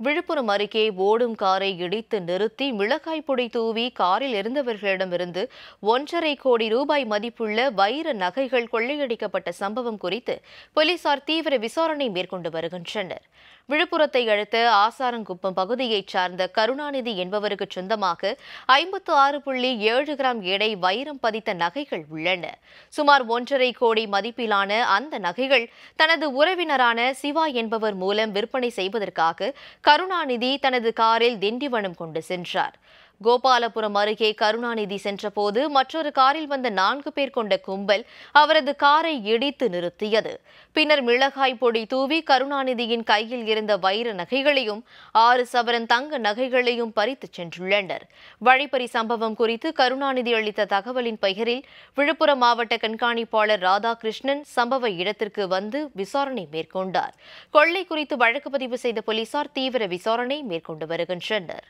விழுப்புரம் அருகே ஓடும் காரை இடித்து நிறுத்தி மிளகாய் பொடி தூவி காரில் இருந்தவர்களிடமிருந்து ஒன்றரை கோடி ரூபாய் மதிப்புள்ள வைர நகைகள் கொள்ளையடிக்கப்பட்ட சம்பவம் குறித்து போலீசார் தீவிர விசாரணை மேற்கொண்டு வருகின்றனர். விழுப்புரத்தை அடுத்த ஆசாரங்குப்பம் பகுதியைச் சார்ந்த கருணாநிதி என்பவருக்கு சொந்தமாக ஐம்பத்து ஆறு புள்ளி ஏழு கிராம் எடை வைரம் பதித்த நகைகள் உள்ளன. சுமார் ஒன்றரை கோடி மதிப்பிலான அந்த நகைகள் தனது உறவினரான சிவா என்பவர் மூலம் விற்பனை செய்வதற்காக கருணாநிதி தனது காரில் திண்டிவனம் கொண்டு சென்றார். கோபாலபுரம் அருகே கருணாநிதி சென்றபோது மற்றொரு காரில் வந்த நான்கு பேர் கொண்ட கும்பல் அவரது காரை இடித்து நிறுத்தியது. பின்னர் மிளகாய் பொடி தூவி கருணாநிதியின் கையில் இருந்த வைர நகைகளையும் ஆறு சவரன் தங்க நகைகளையும் பறித்துச் சென்றுள்ளனர். வழிப்பறி சம்பவம் குறித்து கருணாநிதி அளித்த தகவலின் பெயரில் விழுப்புரம் மாவட்ட கண்காணிப்பாளர் ராதாகிருஷ்ணன் சம்பவ இடத்திற்கு வந்து விசாரணை மேற்கொண்டார். கொள்ளை குறித்து வழக்கு பதிவு செய்த போலீசார் தீவிர விசாரணை மேற்கொண்டு வருகின்றனர்.